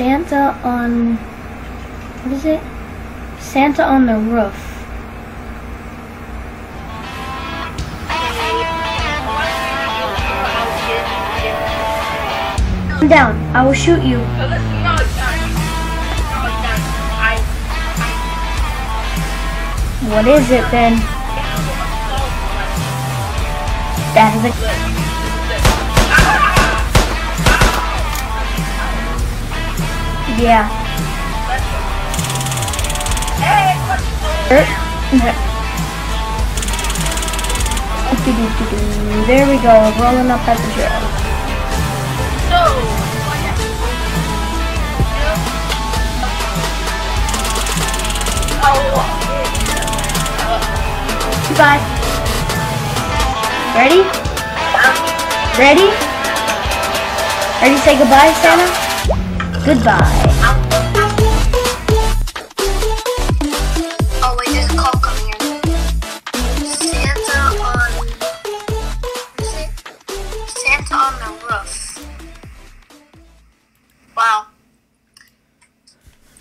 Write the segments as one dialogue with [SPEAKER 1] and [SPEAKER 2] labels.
[SPEAKER 1] Santa on what is it? Santa on the roof. Calm down. I will shoot you. What is it then? That is Yeah. Er. There we go, rolling up at the trail. Goodbye. Ready? Ready? Ready to say goodbye, Santa? Goodbye.
[SPEAKER 2] Oh. Santa on. The roof. Wow.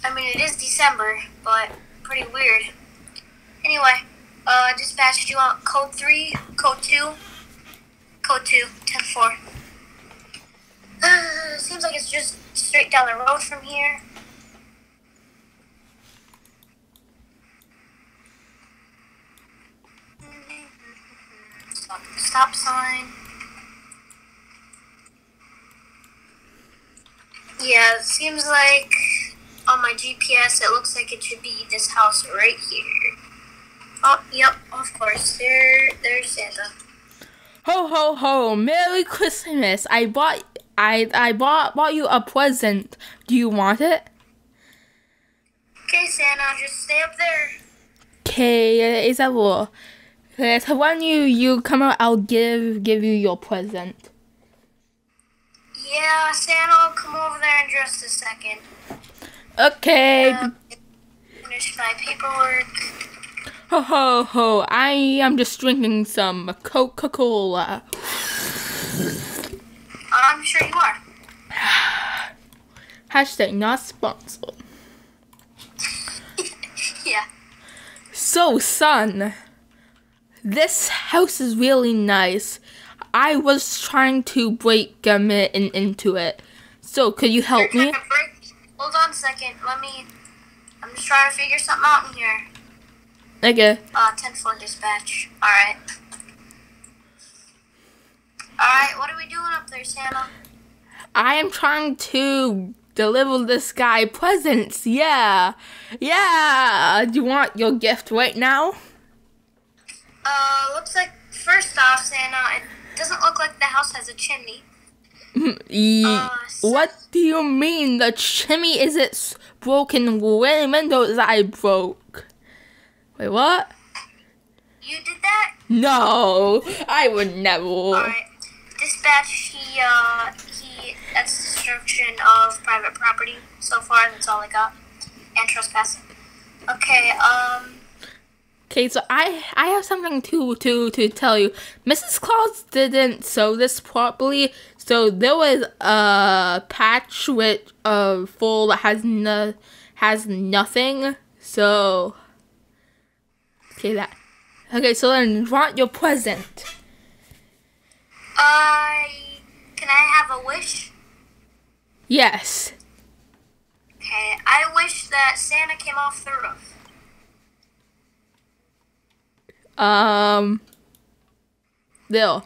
[SPEAKER 2] I mean, it is December, but pretty weird. Anyway, uh, dispatch, do you want code 3, code 2? Code 2, 10 4. Uh, seems like it's just straight down the road from here. Stop, stop sign. Yeah, it seems like on my GPS it looks like it should be this house right here. Oh, yep, of course. There, there's Santa.
[SPEAKER 3] Ho ho ho! Merry Christmas! I bought I I bought bought you a present. Do you want it?
[SPEAKER 2] Okay, Santa, just stay up there.
[SPEAKER 3] Okay, is that all? Okay, so when you you come out, I'll give give you your present.
[SPEAKER 2] Yeah, Santa will come over there in just a second.
[SPEAKER 3] Okay.
[SPEAKER 2] Uh, finish my paperwork.
[SPEAKER 3] Ho ho ho! I am just drinking some Coca Cola.
[SPEAKER 2] I'm sure you are.
[SPEAKER 3] Hashtag not sponsored.
[SPEAKER 2] yeah.
[SPEAKER 3] So, son, this house is really nice. I was trying to break um, it in, into it. So, could you help me?
[SPEAKER 2] Hold on a second. Let me. I'm just trying to figure something out in here.
[SPEAKER 3] Okay.
[SPEAKER 2] Uh, 10 4 dispatch. Alright. Alright, what are we doing up there, Santa?
[SPEAKER 3] I am trying to deliver this guy presents. Yeah. Yeah. Do you want your gift right now?
[SPEAKER 2] Uh, looks like, first off, Santa, it doesn't look like the house has a chimney. Uh, so-
[SPEAKER 3] what do you mean? The chimney is its broken wi- windows that I broke. Wait, what?
[SPEAKER 2] You did that?
[SPEAKER 3] No, I would never.
[SPEAKER 2] Dispatch, he, uh, he, that's destruction of private property. So far, that's all I got. And trespassing. Okay, um,
[SPEAKER 3] Okay, so I I have something to to to tell you. Mrs. Claus didn't sew this properly, so there was a patch with uh full that has no has nothing. So okay that. Okay, so then want your present.
[SPEAKER 2] I, can I have a wish?
[SPEAKER 3] Yes.
[SPEAKER 2] Okay, I wish that Santa came off the roof.
[SPEAKER 3] Um. There.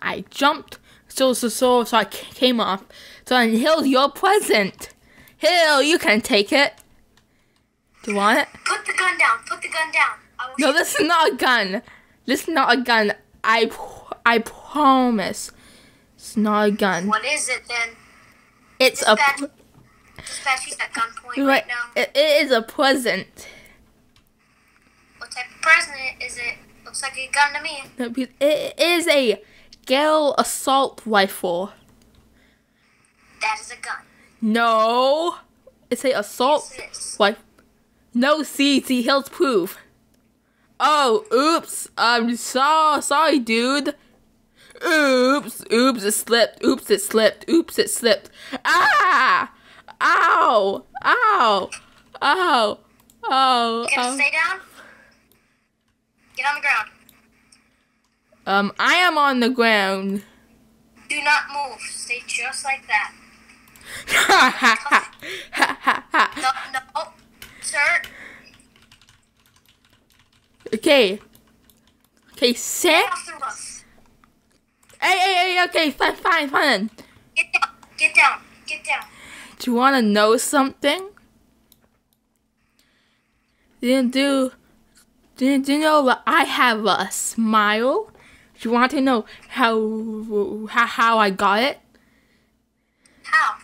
[SPEAKER 3] I jumped. So so so so I came off. So then here's your present. Here, you can take it. Do you want it?
[SPEAKER 2] Put the gun down. Put the gun down.
[SPEAKER 3] No, this is not a gun. This is not a gun. I I promise. It's not a gun.
[SPEAKER 2] What is it then?
[SPEAKER 3] It's a
[SPEAKER 2] Dispatch.
[SPEAKER 3] pr-
[SPEAKER 2] Dispatch, he's at gunpoint
[SPEAKER 3] right.
[SPEAKER 2] now.
[SPEAKER 3] It, it is a present.
[SPEAKER 2] What type of present is it? Looks like a gun to me.
[SPEAKER 3] It is a Gale assault rifle.
[SPEAKER 2] That is a gun.
[SPEAKER 3] No, it's a assault
[SPEAKER 2] Yes, it
[SPEAKER 3] rifle. No, see, see, here's proof. Oh, oops. I'm so sorry, dude. Oops, oops, it slipped. Oops, it slipped. Oops, it slipped. Ah! Ow! Ow! Ow! Ow! Oh!
[SPEAKER 2] You gonna
[SPEAKER 3] oh.
[SPEAKER 2] stay down? Get on the ground.
[SPEAKER 3] Um, I am on the ground.
[SPEAKER 2] Do not move. Stay just like that.
[SPEAKER 3] Ha ha ha ha ha ha.
[SPEAKER 2] No, no, sir.
[SPEAKER 3] Okay. Okay, Sam.
[SPEAKER 2] Get off the roof.
[SPEAKER 3] Hey, hey, hey, okay, fine, fine, fine.
[SPEAKER 2] Get down. Get down. Get down.
[SPEAKER 3] Do you want to know something? Do you, do, do you know that I have a smile? Do you want to know how, how, how I got it?
[SPEAKER 2] How?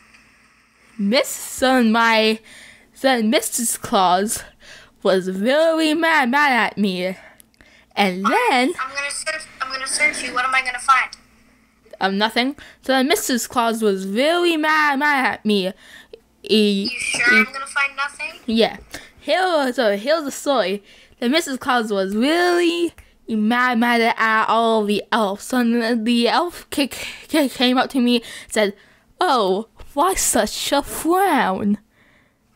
[SPEAKER 3] Miss Son, my son, Mrs. Claus, was very mad, mad at me. And then,
[SPEAKER 2] I'm gonna search. I'm gonna search you. What am I gonna find?
[SPEAKER 3] um, nothing. So then Mrs. Claus was very mad, mad at me. He,
[SPEAKER 2] You sure I'm gonna find nothing?
[SPEAKER 3] Yeah. Here, so here's the story. That Mrs. Claus was really mad, mad at all the elves. And the elf ca- ca- came up to me and said, Oh, why such a frown?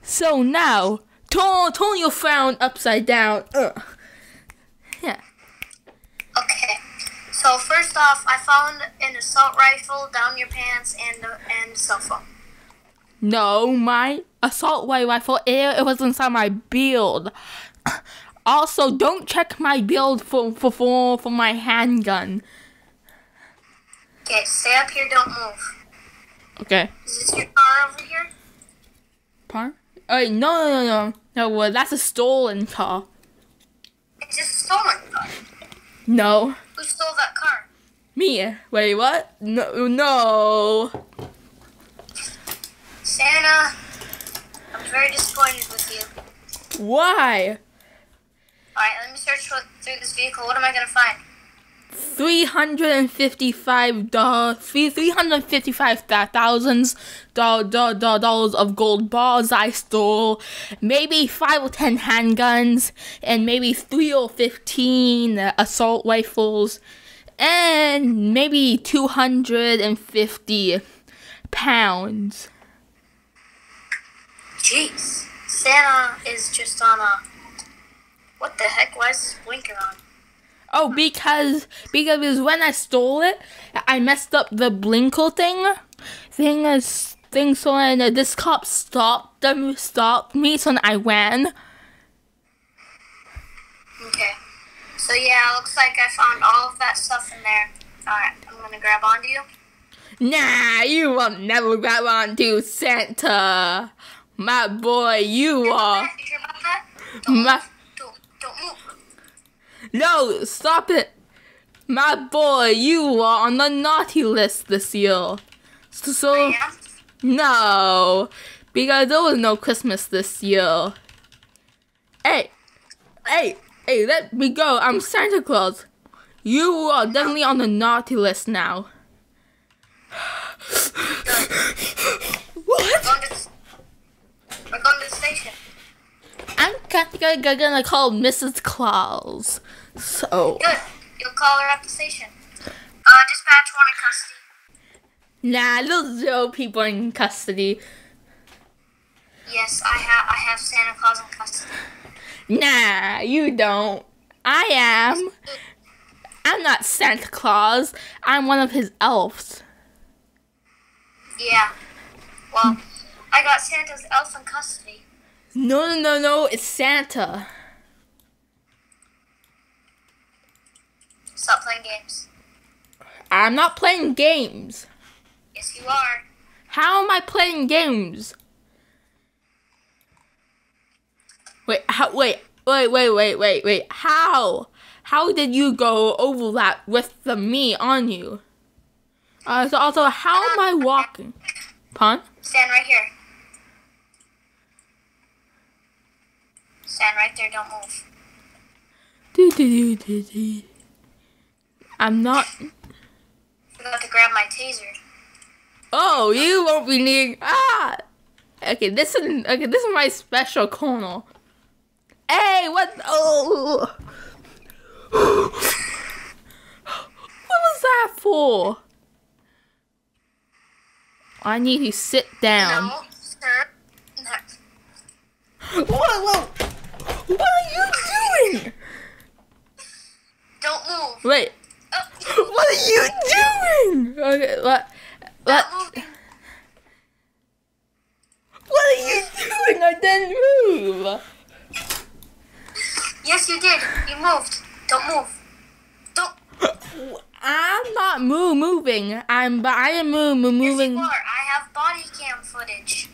[SPEAKER 3] So now, your frown upside down. Ugh. Yeah.
[SPEAKER 2] Okay. So first off, I found an assault rifle down your pants and and cell phone.
[SPEAKER 3] No, my assault rifle, it, it was inside my build. Also, don't check my build for, for, for, for my handgun.
[SPEAKER 2] Okay, stay up here. Don't move.
[SPEAKER 3] Okay.
[SPEAKER 2] Is this your car over here?
[SPEAKER 3] Par? Oh, no, no, no, no. No, well, that's a stolen car.
[SPEAKER 2] It's a stolen car.
[SPEAKER 3] No.
[SPEAKER 2] Who stole that car?
[SPEAKER 3] Me. Wait, what? No, no.
[SPEAKER 2] Santa. I'm very disappointed with you.
[SPEAKER 3] Why?
[SPEAKER 2] Alright, let me search through this vehicle. What am I gonna find?
[SPEAKER 3] Three hundred and fifty-five dollars, three hundred fifty-five thousands dollars of gold bars I stole, maybe five or ten handguns, and maybe three or fifteen assault rifles, and maybe two hundred and fifty pounds.
[SPEAKER 2] Jeez. Santa is just on a. What the heck? Why is this blinker on?
[SPEAKER 3] Oh, because because when I stole it, I messed up the blinker thing. Thing is thing so and uh, this cop stopped them stopped me so I ran.
[SPEAKER 2] Okay. So yeah, looks like I found all of that stuff in there. Alright, I'm gonna grab onto you.
[SPEAKER 3] Nah, you will never grab onto Santa. My boy, you are.
[SPEAKER 2] You sure about that? Don't
[SPEAKER 3] My.
[SPEAKER 2] Don't, don't move.
[SPEAKER 3] No, stop it. My boy, you are on the naughty list this year. So, so
[SPEAKER 2] oh,
[SPEAKER 3] No, because there was no Christmas this year. Hey, hey, hey, let me go. I'm Santa Claus. You are definitely on the naughty list now. what?
[SPEAKER 2] Going to, we're going to the station.
[SPEAKER 3] I'm gonna call Mrs. Claus. So,
[SPEAKER 2] Good. You'll call her at the station. Uh, dispatch one in custody.
[SPEAKER 3] nah, there's zero people in custody.
[SPEAKER 2] Yes, I have. I have Santa Claus in custody.
[SPEAKER 3] Nah, you don't. I am. I'm not Santa Claus. I'm one of his elves.
[SPEAKER 2] Yeah. Well, I got Santa's elf in custody.
[SPEAKER 3] No, no, no, no, it's Santa.
[SPEAKER 2] Stop playing games.
[SPEAKER 3] I'm not playing games.
[SPEAKER 2] Yes, you are.
[SPEAKER 3] How am I playing games? Wait, how, wait, wait, wait, wait, wait, wait. How? How did you go over that with the me on you? Uh, so also, how am I walking? Pun?
[SPEAKER 2] Stand right here. Stand right there. Don't move.
[SPEAKER 3] Do, do, do, do, do. I'm not.
[SPEAKER 2] Forgot to grab my taser.
[SPEAKER 3] Oh, you won't be needing. Ah. Okay, this is okay. This is my special corner. Hey, what? Oh. what was that for? I need to sit down.
[SPEAKER 2] No, sir. No,
[SPEAKER 3] What? What? What are you doing?
[SPEAKER 2] Don't move.
[SPEAKER 3] Wait. What are you doing? Okay. What? What? What are you doing? I didn't move.
[SPEAKER 2] Yes, you did. You moved. Don't move. Don't.
[SPEAKER 3] I'm not move moving. I'm but I am move move
[SPEAKER 2] Yes,
[SPEAKER 3] moving.
[SPEAKER 2] you are. I have body cam footage.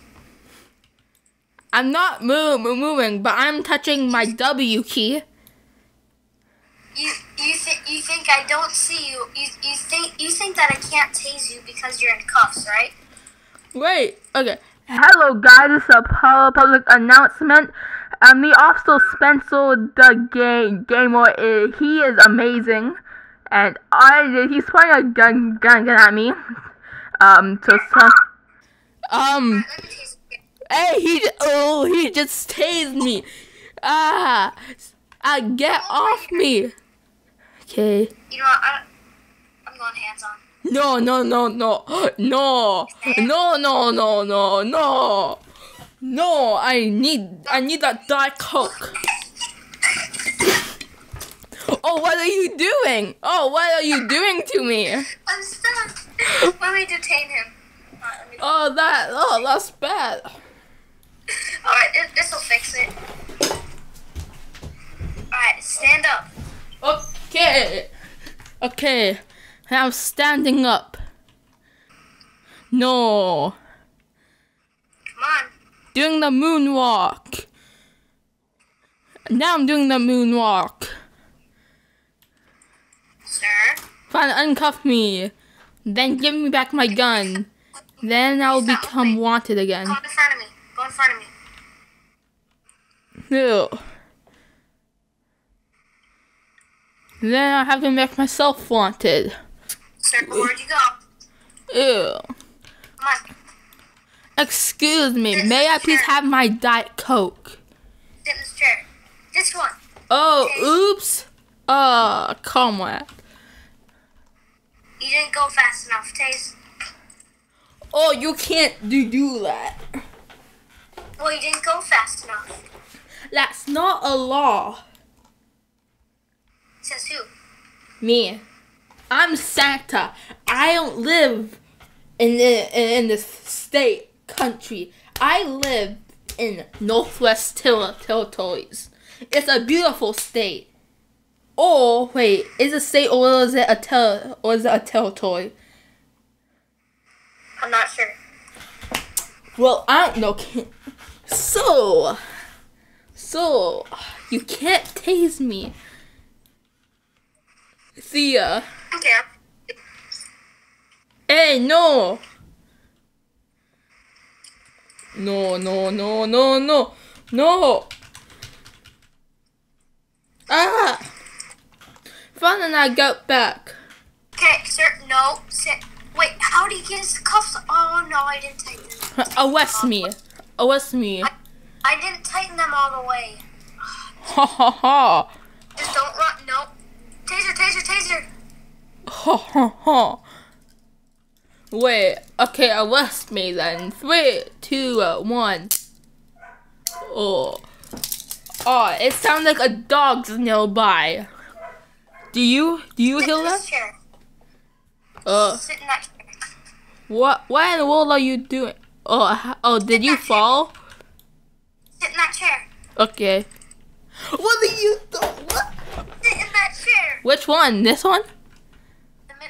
[SPEAKER 3] I'm not move move moving, but I'm touching my W key.
[SPEAKER 2] You you think you think I don't see you? You you think you think that I can't tase you because you're in cuffs, right?
[SPEAKER 3] Wait. Okay. Hello, guys. This is a pu- public announcement. Um, the officer Spencer, the game gamer, uh, he is amazing, and I he's pointing a gun gun, gun at me. Um, to some. Um.
[SPEAKER 2] Let me tase you.
[SPEAKER 3] Hey, he oh he just tased me. Ah, ah, get off me. Okay.
[SPEAKER 2] You know what? I, I'm going hands on.
[SPEAKER 3] No, no, no, no, no, no, no, no, no, no, no. I need, I need that Diet Coke. Oh, what are you doing? Oh, what are you doing to me?
[SPEAKER 2] I'm stuck. Let me detain him. Me-
[SPEAKER 3] Oh, that, oh, that's bad.
[SPEAKER 2] Alright, this, this will fix it. Alright, stand up. Oh.
[SPEAKER 3] Okay. Okay. I'm standing up. No.
[SPEAKER 2] Come on.
[SPEAKER 3] Doing the moonwalk. Now I'm doing the moonwalk.
[SPEAKER 2] Sir.
[SPEAKER 3] Fine, uncuff me. Then give me back my gun. Then I'll become wanted again.
[SPEAKER 2] Come in front of me. Go in front of me.
[SPEAKER 3] Ew. Then I have to make myself wanted.
[SPEAKER 2] Sir, where'd you go?
[SPEAKER 3] Ew.
[SPEAKER 2] Come on.
[SPEAKER 3] Excuse me, may I please have my Diet Coke?
[SPEAKER 2] Sit in this chair. This one.
[SPEAKER 3] Oh, oops. Uh, comrade.
[SPEAKER 2] You didn't go fast enough, Taze.
[SPEAKER 3] Oh, you can't do, do that.
[SPEAKER 2] Well, you didn't go fast enough.
[SPEAKER 3] That's not a law.
[SPEAKER 2] Says who?
[SPEAKER 3] Me. I'm Santa. I don't live in the, in this state, country. I live in Northwest Ter- Territories. It's a beautiful state. Or wait, is it a state or is it a ter- or is it a territory?
[SPEAKER 2] I'm not sure.
[SPEAKER 3] Well, I don't know. So, so you can't tase me. See ya.
[SPEAKER 2] Okay.
[SPEAKER 3] Hey, no. No, no, no, no, no, no. Ah. Fun and I got back.
[SPEAKER 2] Okay, sir. No. Sit. Wait. How do you get his cuffs? Oh no, I didn't tighten them.
[SPEAKER 3] Arrest me. Arrest me.
[SPEAKER 2] I didn't tighten them all the way.
[SPEAKER 3] Ha ha ha.
[SPEAKER 2] Just don't run. No. Taser, taser, taser.
[SPEAKER 3] Ha ha ha. Wait, okay, arrest me then. Three, two, uh, one. Oh. Oh, it sounds like a dog's nearby. Do you do you
[SPEAKER 2] Sit
[SPEAKER 3] hear that?
[SPEAKER 2] chair.
[SPEAKER 3] Uh,
[SPEAKER 2] Sit in that chair.
[SPEAKER 3] what what in the world are you doing? Oh, oh, did you fall?
[SPEAKER 2] Sit in that chair.
[SPEAKER 3] Okay. What are you doing? What?
[SPEAKER 2] Sit in that chair.
[SPEAKER 3] Which one? This one?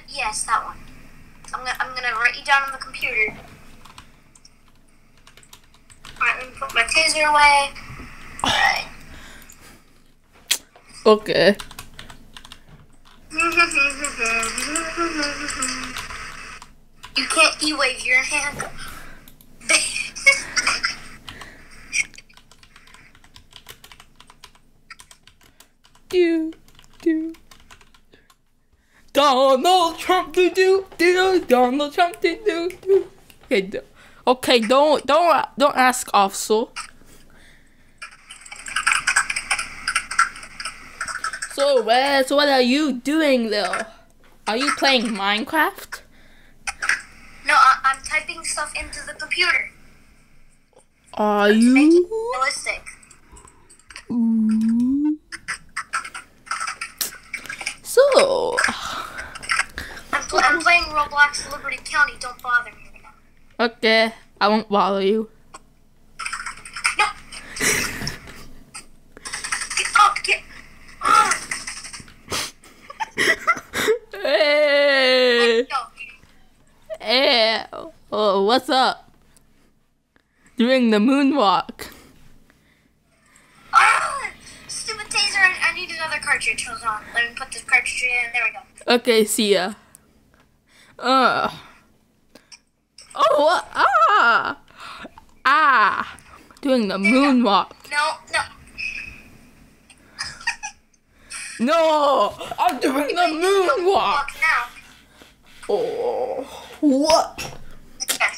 [SPEAKER 2] Yes, that one. I'm gonna I'm gonna write you down on the computer. Alright, let me put my taser away. Alright.
[SPEAKER 3] Okay.
[SPEAKER 2] you can't e wave your hand.
[SPEAKER 3] Do do. Donald Trump do do do. Donald Trump do do do. Okay, do- okay, don't don't don't ask officer. So, Wes, what are you doing though? Are you playing Minecraft?
[SPEAKER 2] no, I- I'm typing stuff into the computer.
[SPEAKER 3] Are you?
[SPEAKER 2] realistic. Blocks of Liberty County. Don't bother me right now.
[SPEAKER 3] Okay, I won't bother you.
[SPEAKER 2] No. Get up, get.
[SPEAKER 3] Hey, hey, oh, what's up? Doing the moonwalk.
[SPEAKER 2] Ah, stupid taser. I, I need another cartridge. Hold on. Let me put this cartridge in. There we go.
[SPEAKER 3] Okay, see ya. Uh. Oh, ah, ah, doing the moonwalk.
[SPEAKER 2] No, no.
[SPEAKER 3] No, I'm doing the moonwalk.
[SPEAKER 2] Walk now.
[SPEAKER 3] Oh, what?
[SPEAKER 2] Okay.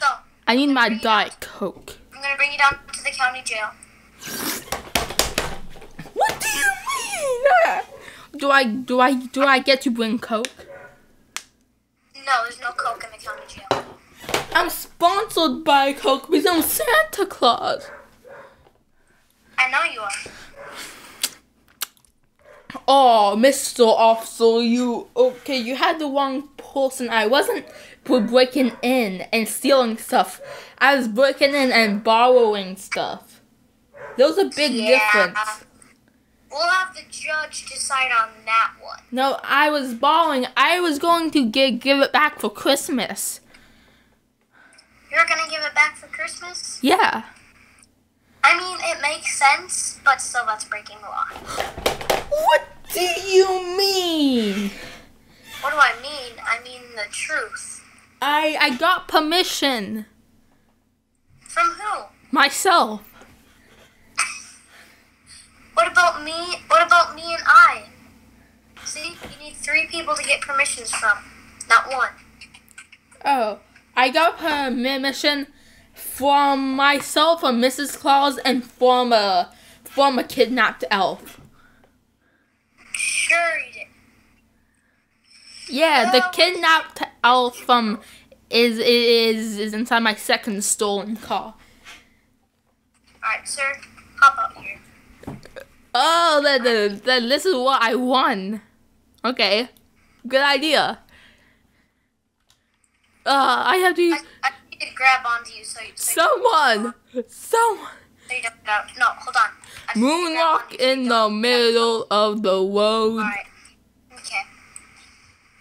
[SPEAKER 2] So,
[SPEAKER 3] I need my diet coke.
[SPEAKER 2] I'm gonna bring you down to the county jail.
[SPEAKER 3] What do you mean? Do I do I do I get to bring coke?
[SPEAKER 2] No, there's no coke in the county jail.
[SPEAKER 3] I'm sponsored by Coke because I'm Santa Claus.
[SPEAKER 2] I know you are.
[SPEAKER 3] Oh, Mr. Officer, you okay? You had the wrong person. I wasn't breaking in and stealing stuff. I was breaking in and borrowing stuff. There's a big
[SPEAKER 2] Yeah.
[SPEAKER 3] difference.
[SPEAKER 2] We'll have the judge decide on that one.
[SPEAKER 3] No, I was bawling. I was going to give give it back for Christmas.
[SPEAKER 2] You're gonna give it back for Christmas?
[SPEAKER 3] Yeah.
[SPEAKER 2] I mean, it makes sense, but still, that's breaking the law.
[SPEAKER 3] What do you mean?
[SPEAKER 2] What do I mean? I mean the truth.
[SPEAKER 3] I I got permission
[SPEAKER 2] From who?
[SPEAKER 3] myself.
[SPEAKER 2] What about me? What about me and I? See, you need three people to get permissions from, not one.
[SPEAKER 3] Oh, I got permission from myself, from Mrs. Claus, and from a from a kidnapped elf.
[SPEAKER 2] Sure you did.
[SPEAKER 3] Yeah, the kidnapped elf from is is is inside my second stolen car.
[SPEAKER 2] Alright, sir, hop out here.
[SPEAKER 3] Oh, then, then, then this is what I won. Okay, good idea. Uh, I have to
[SPEAKER 2] I, I need to grab onto you so you, so you,
[SPEAKER 3] someone, someone
[SPEAKER 2] so you don't out. No, hold on. I need to grab
[SPEAKER 3] moonwalk in the middle of the road.
[SPEAKER 2] Alright. Okay.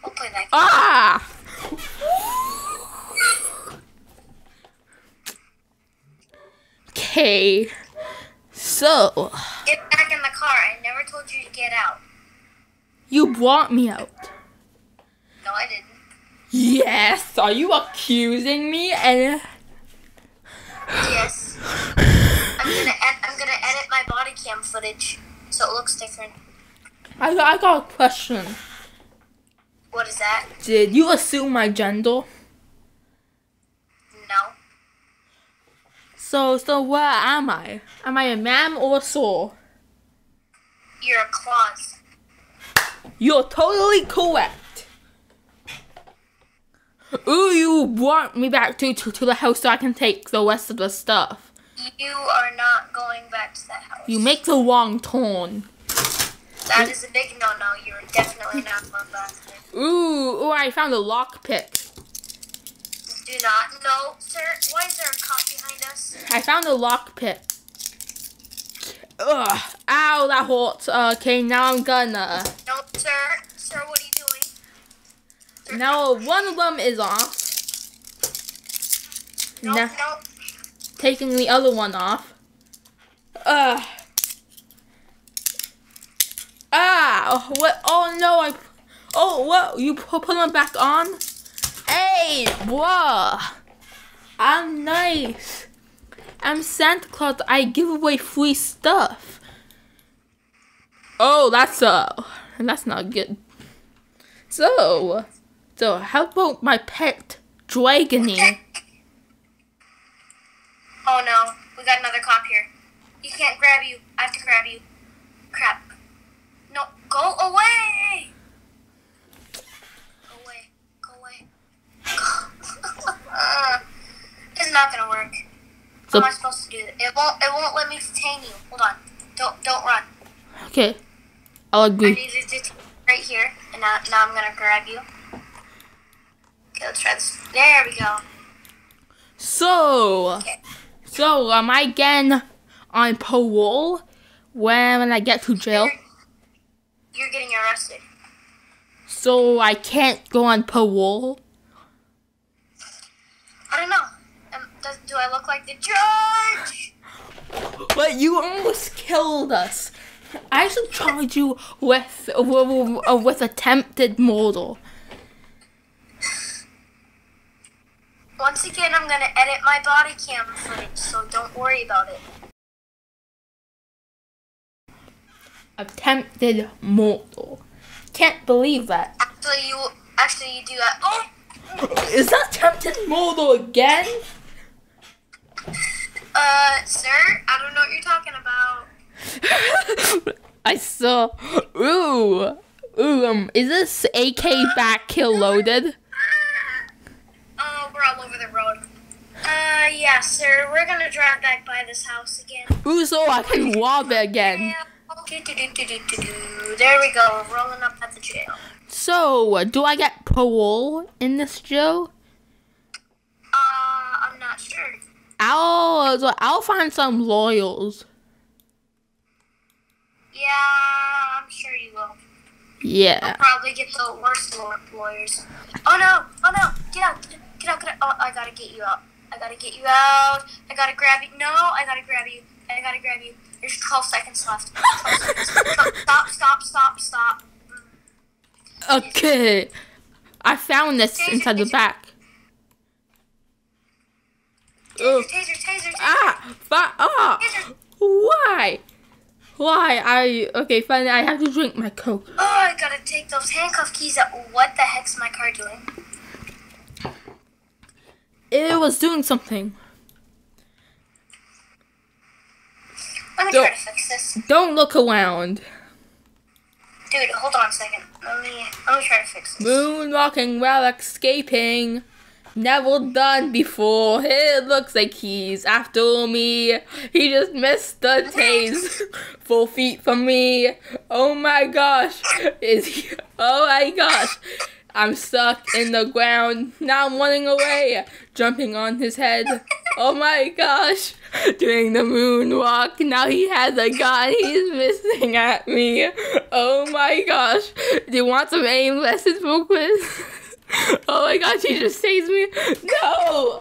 [SPEAKER 2] We'll play that game.
[SPEAKER 3] Ah! Okay, so
[SPEAKER 2] Get back in the car. I never told you to get out.
[SPEAKER 3] you brought me out.
[SPEAKER 2] No, I didn't.
[SPEAKER 3] Yes, are you accusing me? And uh,
[SPEAKER 2] Yes. I'm gonna ed- I'm gonna edit my body cam footage so it looks different.
[SPEAKER 3] I got, I got a question.
[SPEAKER 2] What is that?
[SPEAKER 3] Did you assume my gender?
[SPEAKER 2] No.
[SPEAKER 3] So, so where am I? Am I a man or a soul?
[SPEAKER 2] You're a clause.
[SPEAKER 3] You're totally correct. Ooh, you want me back to, to, to the house so I can take the rest of the stuff.
[SPEAKER 2] You are not going back to that house.
[SPEAKER 3] You make the wrong turn.
[SPEAKER 2] that is a big no-no. You're definitely not going back there.
[SPEAKER 3] Ooh, ooh, I found a lockpick.
[SPEAKER 2] Do not. No, sir. Why is there a cop behind us?
[SPEAKER 3] I found a lockpick. Ugh, ow, that hurts. Okay, now I'm gonna.
[SPEAKER 2] No, sir. Sir, what are you doing? Sir,
[SPEAKER 3] Now one of them is off.
[SPEAKER 2] No,
[SPEAKER 3] Now
[SPEAKER 2] no.
[SPEAKER 3] taking the other one off. Ugh. Ah, what? Oh no, I. Oh, what? You put them back on? Hey, bruh. I'm nice. I'm Santa Claus. I give away free stuff. Oh, that's uh, that's not good. So, so how about my pet Dragony?
[SPEAKER 2] Oh no, we got another cop here. He can't grab you. I have to grab you. Crap. No, go away! Go away. Go away. Go. uh, it's not gonna work.
[SPEAKER 3] So-
[SPEAKER 2] How am I supposed to do it? It won't. It won't let me detain you. Hold on. Don't. Don't run.
[SPEAKER 3] Okay, I'll
[SPEAKER 2] I
[SPEAKER 3] agree.
[SPEAKER 2] need to right here, and now, now I'm gonna grab you. Okay, let's try this. There we go.
[SPEAKER 3] So,
[SPEAKER 2] Okay.
[SPEAKER 3] so am I again on parole when I get to jail?
[SPEAKER 2] You're getting arrested.
[SPEAKER 3] So I can't go on parole?
[SPEAKER 2] I don't know. Um, does, do I look like the judge?
[SPEAKER 3] But you almost killed us. I should charge you with with, with attempted murder.
[SPEAKER 2] Once again, I'm gonna edit my body cam footage, so don't worry about it.
[SPEAKER 3] Attempted murder. Can't believe that.
[SPEAKER 2] Actually, you actually you do that. Oh,
[SPEAKER 3] Is that attempted murder again?
[SPEAKER 2] uh, sir, I don't know what you're talking about.
[SPEAKER 3] I saw. Ooh, ooh. Um, is this AK back kill loaded?
[SPEAKER 2] Oh, we're all over the road. Uh, yeah, sir. We're gonna drive back by this house again.
[SPEAKER 3] Ooh, so I can again.
[SPEAKER 2] There we go. Rolling up at the jail.
[SPEAKER 3] So, do I get parole in this Joe?
[SPEAKER 2] Uh, I'm not sure.
[SPEAKER 3] I'll so I'll find some loyals.
[SPEAKER 2] Yeah, I'm sure you will.
[SPEAKER 3] Yeah.
[SPEAKER 2] I'll probably get the worst lawyers. Oh no! Oh no! Get out! Get out! Get out! Oh, I gotta get you out. I gotta get you out. I gotta grab you. No, I gotta grab you. I gotta grab you. There's 12 seconds left. 12 seconds. Stop! Stop! Stop! Stop!
[SPEAKER 3] Okay. I found this inside the back. Oh.
[SPEAKER 2] Taser! Taser! Taser!
[SPEAKER 3] Ah! Fa- ah!
[SPEAKER 2] Taser!
[SPEAKER 3] Why? Why? I okay. Fine. I have to drink my coke.
[SPEAKER 2] Oh, I gotta take those handcuff keys out. What the heck's my car doing?
[SPEAKER 3] It was doing something.
[SPEAKER 2] Let me
[SPEAKER 3] Don't-
[SPEAKER 2] try to fix this.
[SPEAKER 3] Don't look around.
[SPEAKER 2] Dude, hold on a second. Let me let me try to fix this.
[SPEAKER 3] Moonwalking while escaping. Never done before. It looks like he's after me. He just missed the taste. Four feet from me. Oh my gosh. Is he? Oh my gosh. I'm stuck in the ground. Now I'm running away. Jumping on his head. Oh my gosh. Doing the moonwalk. Now he has a gun. He's missing at me. Oh my gosh. Do you want some aim lessons real quick? Oh my gosh, he just saves me. No!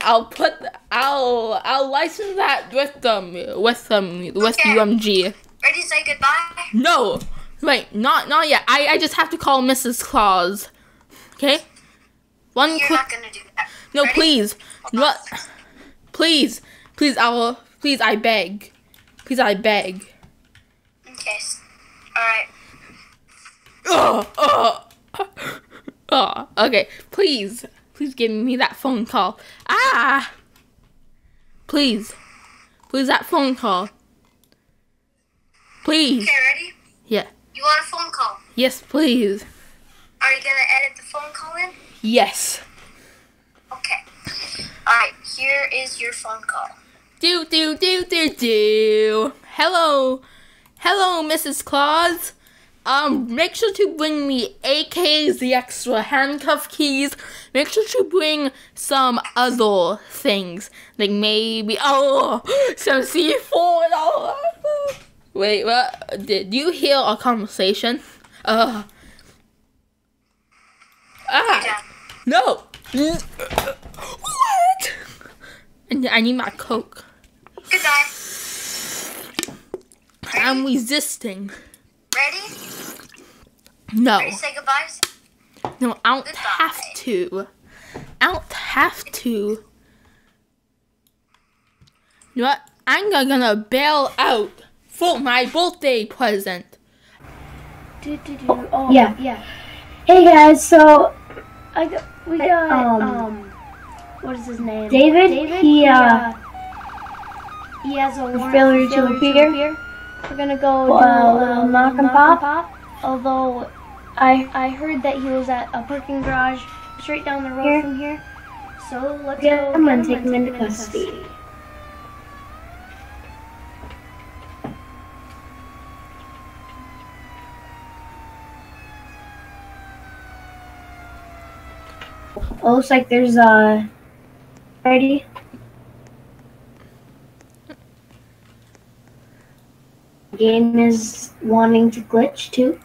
[SPEAKER 3] I'll put I'll I'll license that with them with them with
[SPEAKER 2] Okay.
[SPEAKER 3] UMG.
[SPEAKER 2] Ready to say goodbye?
[SPEAKER 3] No. Wait, not not yet. I, I just have to call Mrs. Claus. Okay? One
[SPEAKER 2] You're not gonna do that.
[SPEAKER 3] No,
[SPEAKER 2] Ready?
[SPEAKER 3] please. What? Please. Please I will please I beg. Please I beg.
[SPEAKER 2] Okay. Alright.
[SPEAKER 3] Oh, oh, oh, okay. Please, please give me that phone call. Ah, please, please that phone call. Please,
[SPEAKER 2] Okay, ready?
[SPEAKER 3] yeah,
[SPEAKER 2] You want a phone call?
[SPEAKER 3] yes, please,
[SPEAKER 2] Are you gonna edit the phone call in?
[SPEAKER 3] yes.
[SPEAKER 2] Okay. Alright, here is your phone call.
[SPEAKER 3] Do do do do do. Hello, hello, Mrs. Claus. Um, make sure to bring me AKs, the extra handcuff keys. Make sure to bring some other things, like maybe oh, some C4. Oh. Wait, what? Did you hear our conversation? Uh. Ah. No. What? I I need my coke.
[SPEAKER 2] Goodbye.
[SPEAKER 3] I'm resisting.
[SPEAKER 2] Ready?
[SPEAKER 3] No,
[SPEAKER 2] Ready say goodbye?
[SPEAKER 3] no, I don't
[SPEAKER 2] Goodbye.
[SPEAKER 3] have to. I don't have to. You know what? I'm gonna bail out for my birthday present.
[SPEAKER 1] Oh, yeah, yeah. Hey guys, so I got, we got um, what is his name? David. he uh, he has a warrant
[SPEAKER 4] failure
[SPEAKER 1] for
[SPEAKER 4] to appear.
[SPEAKER 1] We're gonna go
[SPEAKER 4] Well,
[SPEAKER 1] do
[SPEAKER 4] uh,
[SPEAKER 1] a little
[SPEAKER 4] knock
[SPEAKER 1] knock
[SPEAKER 4] and
[SPEAKER 1] and pop. Although I I heard that he was at a parking garage straight down the road
[SPEAKER 4] Here.
[SPEAKER 1] from here. So let's
[SPEAKER 4] Yeah,
[SPEAKER 1] go.
[SPEAKER 4] I'm gonna
[SPEAKER 1] him
[SPEAKER 4] take
[SPEAKER 1] and
[SPEAKER 4] him into
[SPEAKER 1] him into
[SPEAKER 4] custody.
[SPEAKER 1] Well, looks like there's uh ready. Game is wanting to glitch too.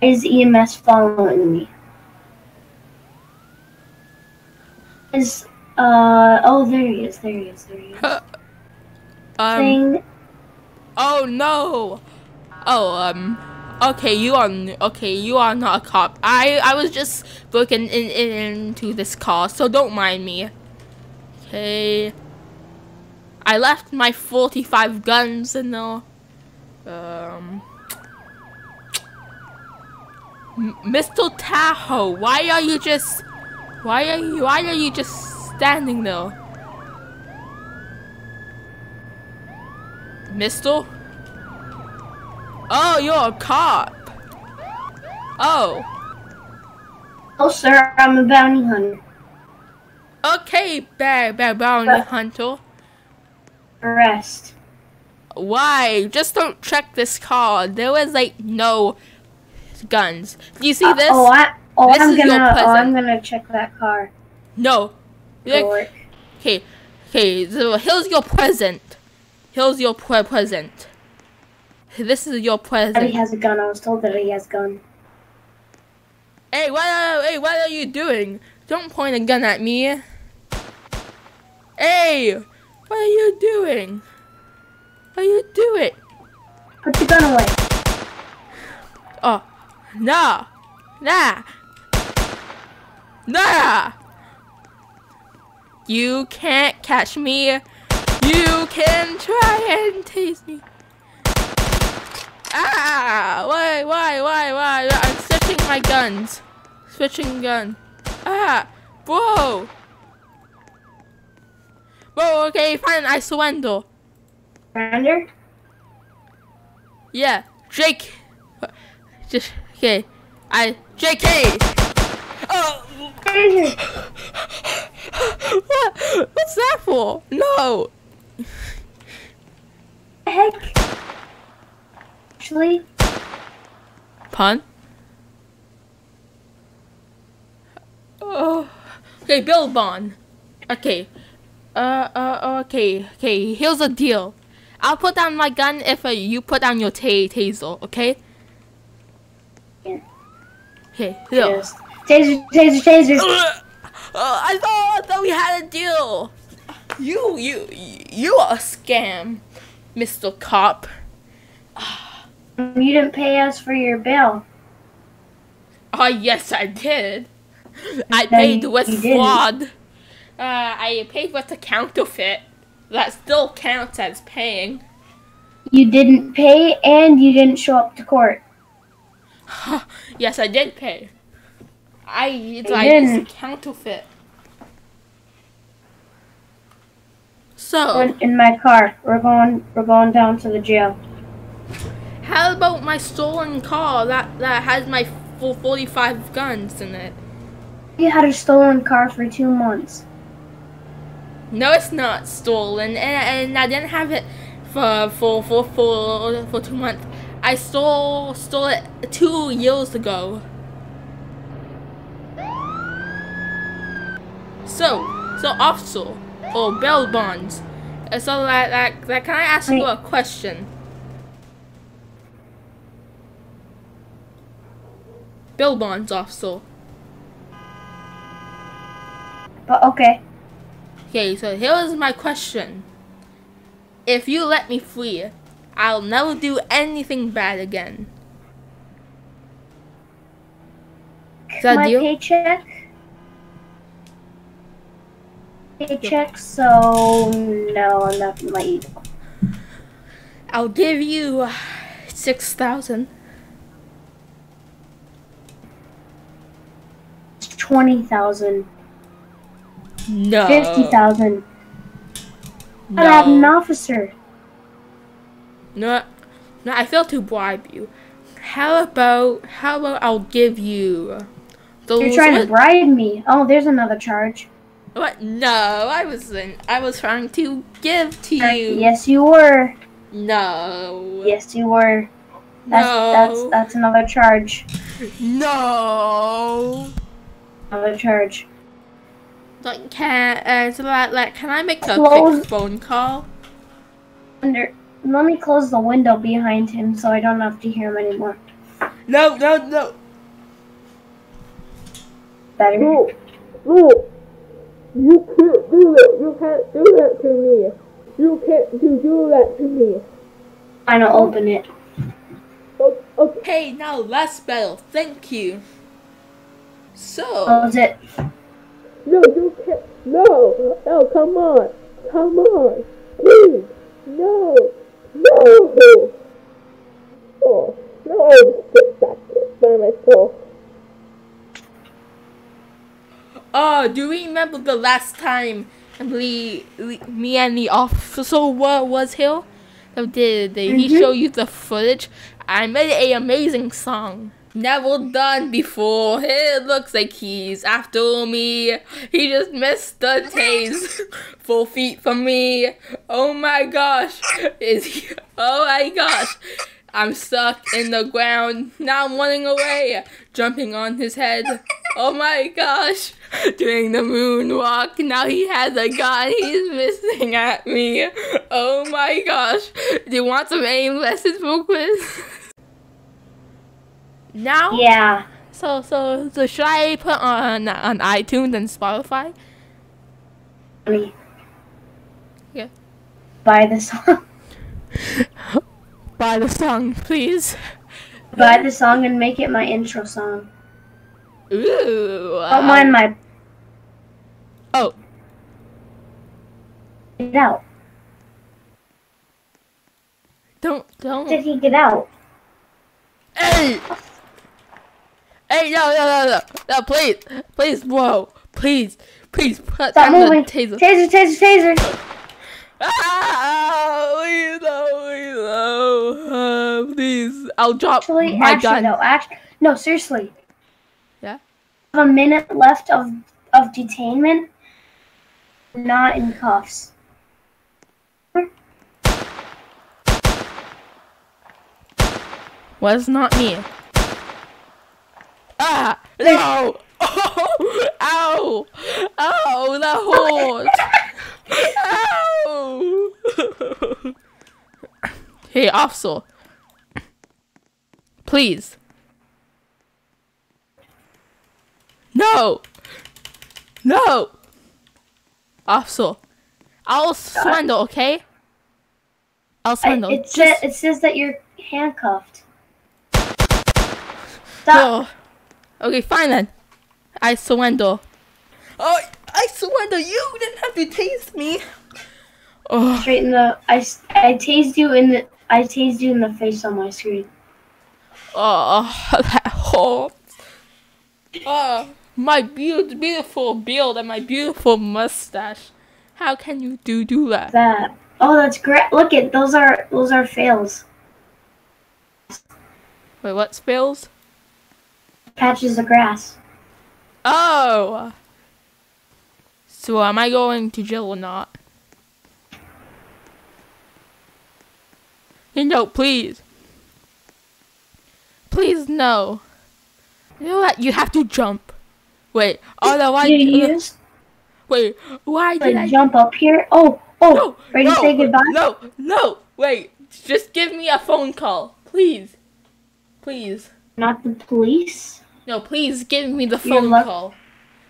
[SPEAKER 1] Is EMS following me? Is uh oh there he is, there he is, there he is.
[SPEAKER 3] um.
[SPEAKER 1] Thing
[SPEAKER 3] Oh no. Oh um. Okay, you are okay. You are not a cop. I I was just looking in, in into this car, so don't mind me. Okay. I left my forty-five guns in the um. Mr. Tahoe, why are you just? Why are you? Why are you just standing there? Mister? Oh, you're a cop. Oh,
[SPEAKER 1] Oh sir, I'm a bounty hunter.
[SPEAKER 3] okay, bad, bad bounty
[SPEAKER 1] But-
[SPEAKER 3] hunter.
[SPEAKER 1] Arrest.
[SPEAKER 3] Why? Just don't check this car. There was like no guns. Do you see
[SPEAKER 1] Uh,
[SPEAKER 3] this?
[SPEAKER 1] oh, I, oh,
[SPEAKER 3] This
[SPEAKER 1] I'm
[SPEAKER 3] is your
[SPEAKER 1] gonna, oh, I'm gonna check that car.
[SPEAKER 3] no. Okay, okay. So here's your present. Here's your pre- present. This is your
[SPEAKER 1] That he has a gun. I was told that he has a gun.
[SPEAKER 3] Hey, what? Are, hey, what are you doing? Don't point a gun at me. Hey, what are you doing? What are you doing?
[SPEAKER 1] Put the gun away.
[SPEAKER 3] Oh, nah, nah, nah. You can't catch me. You can try and tease me. Ah! Why, why, why, why? I'm switching my guns. Switching gun. Ah! Whoa! Whoa, okay, fine, I surrender.
[SPEAKER 1] Surrender.
[SPEAKER 3] Yeah, Jake. Just okay. I JK. Oh, what? What's that for? No.
[SPEAKER 1] Heck? Actually,
[SPEAKER 3] Pun. Oh. Okay, Bill Bond. Okay. Uh, uh, okay, okay. Here's the deal. I'll put down my gun if uh, you put down your ta- taser. Okay.
[SPEAKER 1] Yeah.
[SPEAKER 3] Okay. Here.
[SPEAKER 1] Taser, taser, taser.
[SPEAKER 3] Uh, I thought that we had a deal. You, you, you are a scam, Mr. Cop.
[SPEAKER 1] You didn't pay us for your bill.
[SPEAKER 3] Oh yes, I did. I
[SPEAKER 1] No,
[SPEAKER 3] paid with fraud. Uh, I paid with a counterfeit. That still counts as paying.
[SPEAKER 1] You didn't pay, and you didn't show up to court.
[SPEAKER 3] yes, I did pay. I it's like it's a counterfeit. So,
[SPEAKER 1] In- In my car. We're going. We're going down to the jail.
[SPEAKER 3] How about my stolen car that that has my full 45 guns in it?
[SPEAKER 1] You had a stolen car for two months.
[SPEAKER 3] No, it's not stolen, and, and I didn't have it for for for for for two months. I stole stole it two years ago. So, so officer or bail bonds. So that, that can I ask you a question? Bill bonds officer.
[SPEAKER 1] But okay.
[SPEAKER 3] Okay, so here's my question. If you let me free, I'll never do anything bad again. Is that
[SPEAKER 1] my
[SPEAKER 3] deal?
[SPEAKER 1] paycheck. Paycheck. So no, I'm not gonna let you.
[SPEAKER 3] I'll give you six thousand.
[SPEAKER 1] Twenty thousand.
[SPEAKER 3] No.
[SPEAKER 1] Fifty thousand.
[SPEAKER 3] No.
[SPEAKER 1] I have an officer.
[SPEAKER 3] No. No, I failed to bribe you. How about how about I'll give you those
[SPEAKER 1] You're trying to bribe me. Oh, there's another charge.
[SPEAKER 3] what? No, I wasn't. I was trying to give to uh, you.
[SPEAKER 1] Yes, you were.
[SPEAKER 3] No.
[SPEAKER 1] Yes, you were. That's
[SPEAKER 3] No.
[SPEAKER 1] that's that's another charge.
[SPEAKER 3] No.
[SPEAKER 1] Another charge.
[SPEAKER 3] Like, can uh, so like, like, can I make a
[SPEAKER 1] Close-
[SPEAKER 3] quick phone call?
[SPEAKER 1] Under. Let me close the window behind him so I don't have to hear him anymore.
[SPEAKER 3] No, no, no.
[SPEAKER 1] Better.
[SPEAKER 3] No, you can't do that. You can't do that to me. You can't do, do that to me.
[SPEAKER 1] Trying to open it.
[SPEAKER 3] Okay, now last battle. Thank you. So.
[SPEAKER 1] Close it.
[SPEAKER 3] No, you can't. No, no, come on, come on, please, no, no. Oh, no, I'll sit back by myself. Oh, do we remember the last time we, we- me and the officer were, was here? Did, did he
[SPEAKER 1] Mhm.
[SPEAKER 3] show you the footage? I made a amazing song. Never done before. It looks like he's after me. He just missed the taste. Four feet from me. Oh my gosh. Is he? Oh my gosh. I'm stuck in the ground. Now I'm running away. Jumping on his head. Oh my gosh. Doing the moonwalk. Now he has a gun. He's missing at me. Oh my gosh. Do you want some aim lessons real quick? Now?
[SPEAKER 1] Yeah.
[SPEAKER 3] So so so should I put on on iTunes and Spotify?
[SPEAKER 1] Me.
[SPEAKER 3] Yeah.
[SPEAKER 1] Buy the song.
[SPEAKER 3] Buy the song, please.
[SPEAKER 1] Buy the song and make it my intro song.
[SPEAKER 3] Ooh.
[SPEAKER 1] Don't mind my.
[SPEAKER 3] Uh, oh,
[SPEAKER 1] Get out.
[SPEAKER 3] don't don't.
[SPEAKER 1] Did he get out?
[SPEAKER 3] Hey. Hey, no, no, no, no, no, please, please, whoa, please, please, put
[SPEAKER 1] Stop moving.
[SPEAKER 3] taser.
[SPEAKER 1] Taser, taser, taser.
[SPEAKER 3] Ah, please, no, please, no, uh, please, I'll drop
[SPEAKER 1] Actually,
[SPEAKER 3] my
[SPEAKER 1] actually,
[SPEAKER 3] gun.
[SPEAKER 1] no. Actually, no. Seriously.
[SPEAKER 3] Yeah?
[SPEAKER 1] Have a minute left of of detainment. Not in cuffs.
[SPEAKER 3] Was not me. Ah! No! Oh! Ow! Ow! The horse! Ow! hey, officer. Please. No! No! Officer. I'll swindle, okay? I'll
[SPEAKER 1] I,
[SPEAKER 3] swindle.
[SPEAKER 1] it,
[SPEAKER 3] Just-
[SPEAKER 1] says, it says that you're handcuffed. Stop.
[SPEAKER 3] Oh. Okay, fine then. I surrender. Oh, I surrender. You didn't have to taste me. Oh,
[SPEAKER 1] Straight in the. I tased you in the. I tased you in the face on my screen.
[SPEAKER 3] oh, that hurts. Oh, my beautiful, beautiful beard and my beautiful mustache. How can you do do that?
[SPEAKER 1] That. Oh, that's great. Look at those are those are fails.
[SPEAKER 3] Wait, what spills?
[SPEAKER 1] Patches of grass.
[SPEAKER 3] Oh. So am I going to jail or not? No, please. Please, no. You know what? You have to jump. Wait, otherwise,
[SPEAKER 1] Did you use
[SPEAKER 3] wait, why did I
[SPEAKER 1] jump up here? Oh, oh,
[SPEAKER 3] No,
[SPEAKER 1] ready
[SPEAKER 3] no,
[SPEAKER 1] to say goodbye?
[SPEAKER 3] No, no, wait. Just give me a phone call, please. Please.
[SPEAKER 1] Not the police.
[SPEAKER 3] No, please give me the phone call.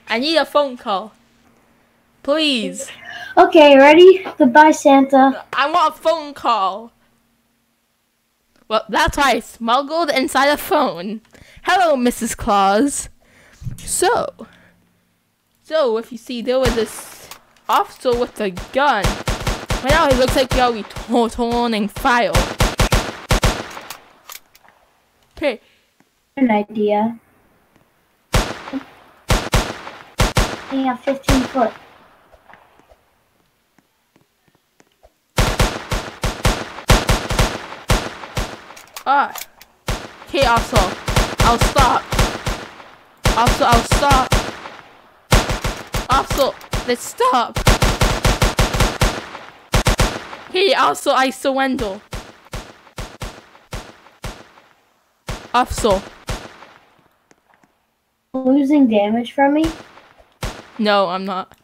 [SPEAKER 3] I need a phone call. Please.
[SPEAKER 1] Okay, ready? Goodbye, Santa.
[SPEAKER 3] I want a phone call. Well, that's why I smuggled inside a phone. Hello, Mrs. Claus. So, so if you see, there was this officer with a gun. Right now, he looks like he already torn and filed. Okay,
[SPEAKER 1] An idea. Have 15 foot.
[SPEAKER 3] ah. Okay, also, I'll stop. Also, I'll stop. Also, let's stop. Hey, also, I surrender. Soul.
[SPEAKER 1] Losing damage from me?
[SPEAKER 3] No, I'm not.